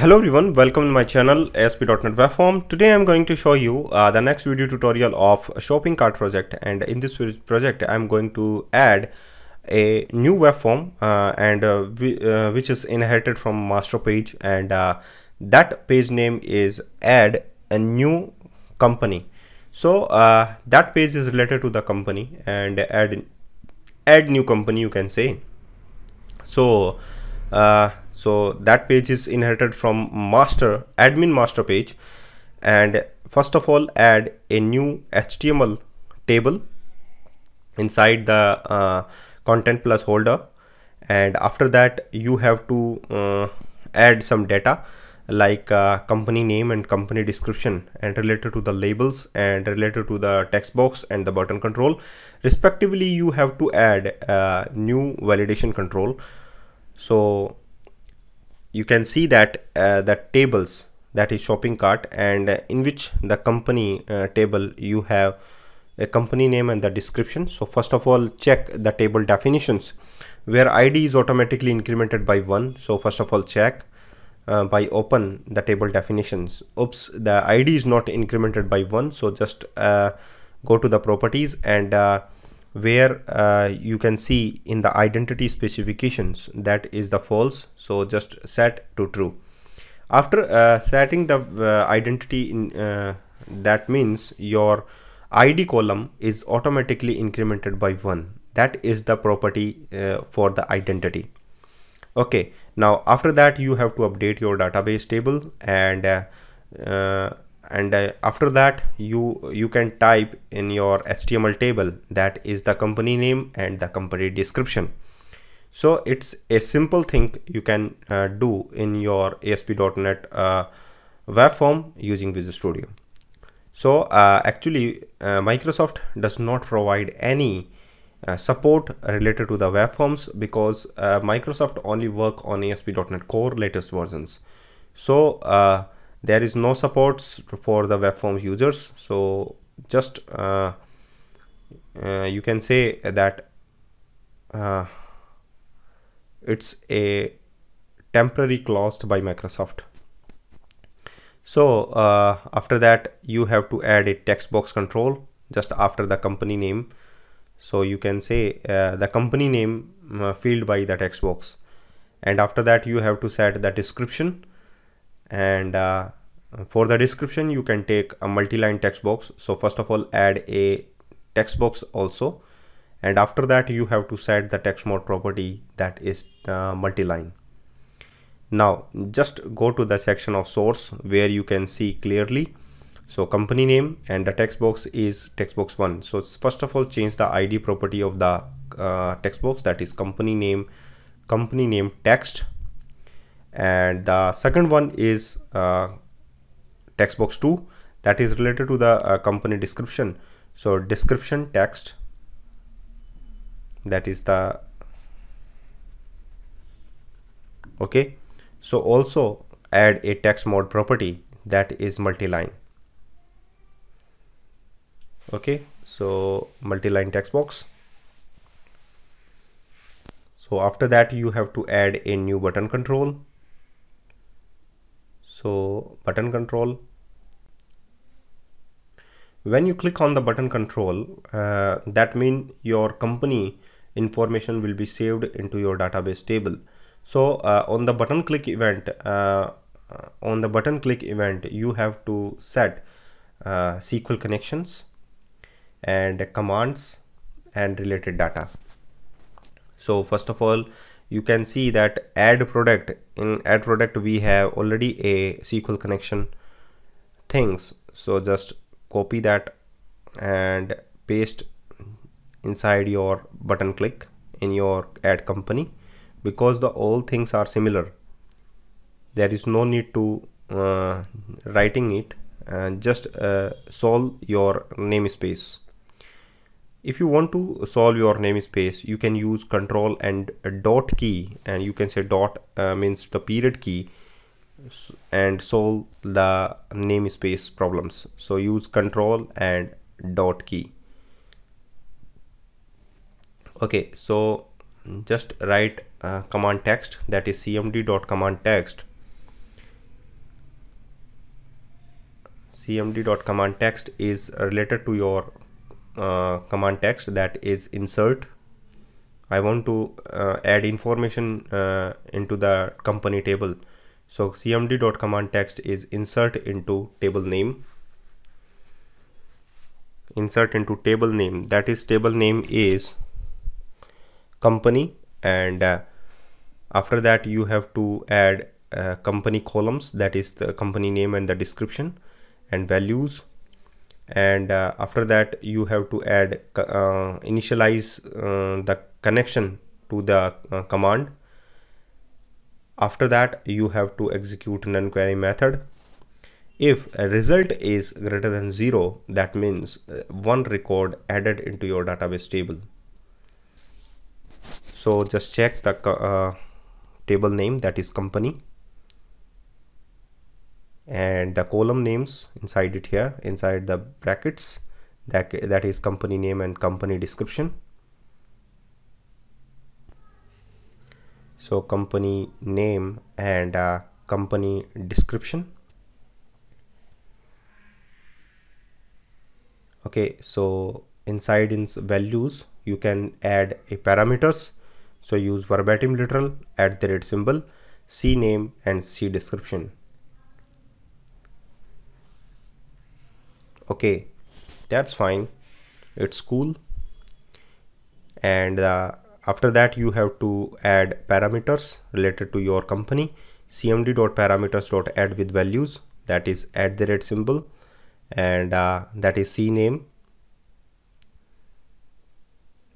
Hello everyone, welcome to my channel ASP.NET Web Form. Today I'm going to show you uh, the next video tutorial of shopping cart project and in this project I'm going to add a new web form uh, and uh, uh which is inherited from master page and uh, that page name is add a new company. So uh, that page is related to the company and add add new company you can say. So so that page is inherited from master admin master page. And first of all add a new html table inside the uh, content place holder. And after that you have to uh, add some data like uh, company name and company description and related to the labels and related to the text box and the button control. Respectively you have to add a new validation control. So you can see that uh, the tables that is shopping cart and uh, in which the company uh, table you have a company name and the description. So first of all check the table definitions where id is automatically incremented by one. So first of all check uh, by open the table definitions. Oops the id is not incremented by one. So just uh, go to the properties and uh, where uh, you can see in the identity specifications that is the false. So just set to true. After uh, setting the uh, identity in uh, that means your id column is automatically incremented by one. That is the property uh, for the identity. Okay. Now after that you have to update your database table and uh, and uh, after that you you can type in your html table. That is the company name and the company description. So it's a simple thing you can uh, do in your asp.net uh, web form using visual studio. So uh, actually uh, microsoft does not provide any uh, support related to the web forms because microsoft only work on asp.net core latest versions. So there is no supports for the web forms users. So just uh, uh, you can say that uh, it's a temporary closed by Microsoft. So uh, after that you have to add a text box control just after the company name. So you can say uh, the company name uh, field by the text box. And after that you have to set the description and uh, for the description you can take a multi-line text box. So first of all add a text box also. And after that you have to set the text mode property that is uh, multi-line. Now just go to the section of source where you can see clearly. So company name and the text box is text box one. So first of all change the id property of the uh, text box. That is company name company name text and the second one is uh, text box 2 that is related to the uh, company description. So description text. That is the okay. So also add a text mode property that is multi-line. Okay. So multi-line text box. So after that you have to add a new button control so button control. When you click on the button control uh, that mean your company information will be saved into your database table. So uh, on the button click event uh, on the button click event you have to set uh, SQL connections and commands and related data. So first of all you can see that add product. In add product we have already a SQL connection things. So just copy that and paste inside your button click in your add company. Because the all things are similar there is no need to uh, writing it. And just uh, solve your namespace if you want to solve your namespace you can use control and dot key and you can say dot uh, means the period key and solve the namespace problems. So use control and dot key. Okay so just write uh, command text that is cmd dot command text. Cmd.command text is related to your uh, command text that is insert. I want to uh, add information uh, into the company table. So cmd.command text is insert into table name. Insert into table name. That is table name is company and uh, after that you have to add uh, company columns. That is the company name and the description and values and uh, after that you have to add uh, initialize uh, the connection to the uh, command. After that you have to execute none query method. If a result is greater than zero that means uh, one record added into your database table. So just check the uh, table name that is company and the column names inside it here inside the brackets that that is company name and company description. So company name and uh, company description. Okay so inside in values you can add a parameters. So use verbatim literal at the rate symbol c name and c description okay that's fine. It's cool and uh, after that you have to add parameters related to your company. Cmd.parameters.add with values. That is at the rate symbol. And uh, that is c name.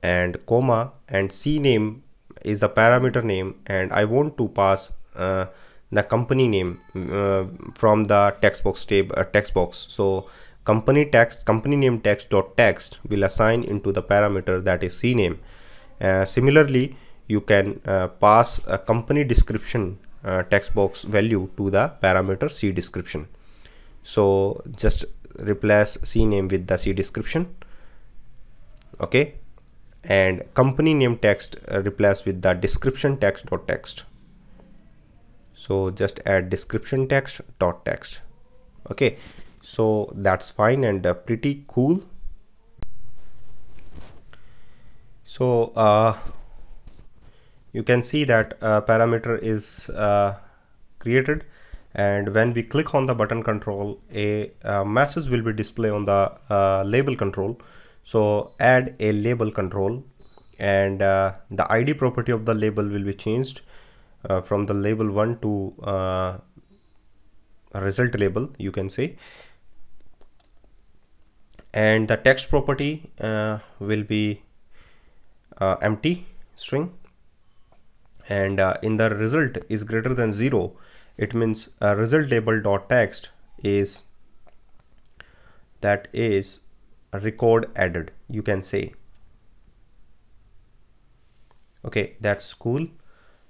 And comma and c name is the parameter name. And I want to pass uh, the company name uh, from the text box table uh, text box. So company text company name text dot text will assign into the parameter that is cname uh, similarly you can uh, pass a company description uh, text box value to the parameter c description. So just replace cname with the c description okay? And company name text uh, replace with the description text dot text. So just add description text dot text okay so that's fine and uh, pretty cool. So uh, you can see that uh, parameter is uh, created. And when we click on the button control a, a message will be displayed on the uh, label control. So add a label control. And uh, the id property of the label will be changed from the label 1 to result label you can say and the text property uh, will be uh, empty string. And uh, in the result is greater than zero it means result label dot text is that is record added you can say. Okay that's cool.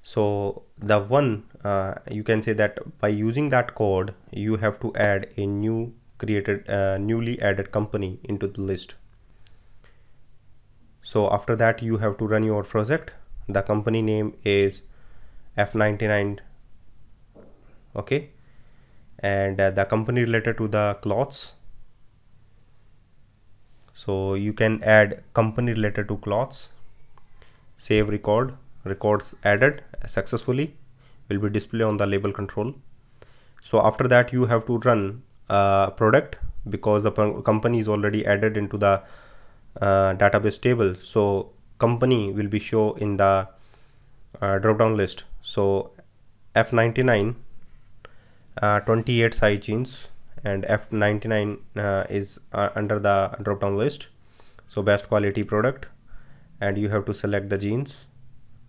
So the one uh, you can say that by using that code you have to add a new created a newly added company into the list. So after that you have to run your project. The company name is f99 okay? And uh, the company related to the clothes. So you can add company related to clothes. Save record. Records added successfully. Will be displayed on the label control. So after that you have to run uh, product because the company is already added into the uh, database table. So company will be show in the uh, drop down list. So f99 uh, 28 size jeans and f99 uh, is uh, under the drop down list. So best quality product. And you have to select the jeans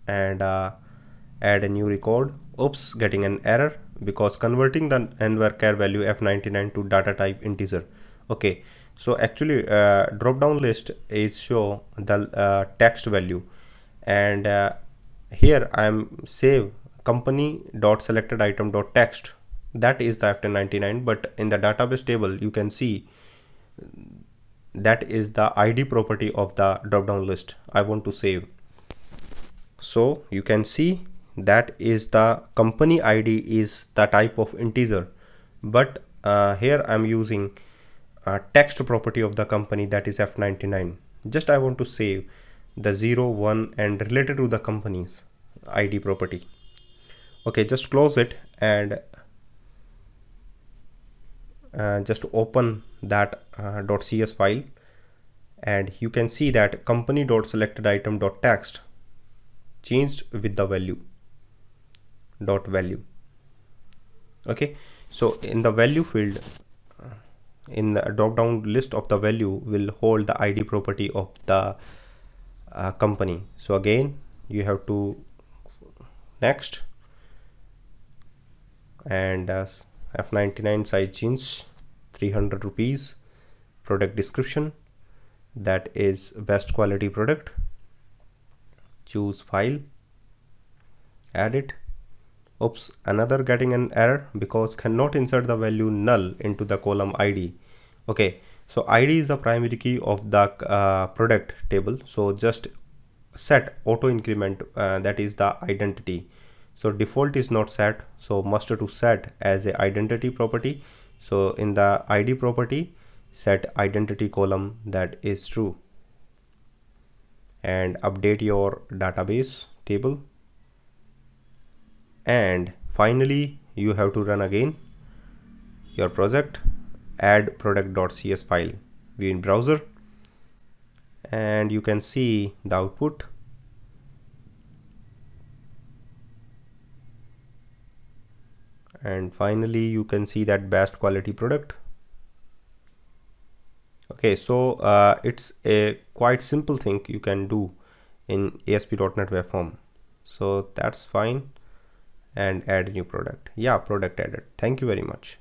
and add a new record. Oops getting an error because converting the nvarchar value f99 to data type integer. Okay so actually uh, drop down list is show the uh, text value. And uh, here i am save company dot selected item dot text. That is the f99 but in the database table you can see that is the id property of the drop down list i want to save. So you can see that is the company id is the type of integer. But uh, here I'm using text property of the company that is F99 just I want to save the 0 1 and related to the company's ID property. Okay just close it and uh, just open that uh, .cs file. And you can see that company dot selected item dot text changed with the value dot value. Okay? So in the value field in the drop down list of the value will hold the id property of the uh, company. So again you have to next. And uh, f99 size jeans 300 rupees. Product description that is best quality product. Choose file. Add it oops another getting an error because cannot insert the value null into the column id okay so id is the primary key of the uh, product table. So just set auto increment uh, that is the identity. So default is not set so must to set as a identity property. So in the id property set identity column that is true. And update your database table and finally you have to run again your project add product.cs file view in browser. And you can see the output. And finally you can see that best quality product. Okay so uh, it's a quite simple thing you can do in ASP.NET web form so that's fine and add new product. Yeah product added. Thank you very much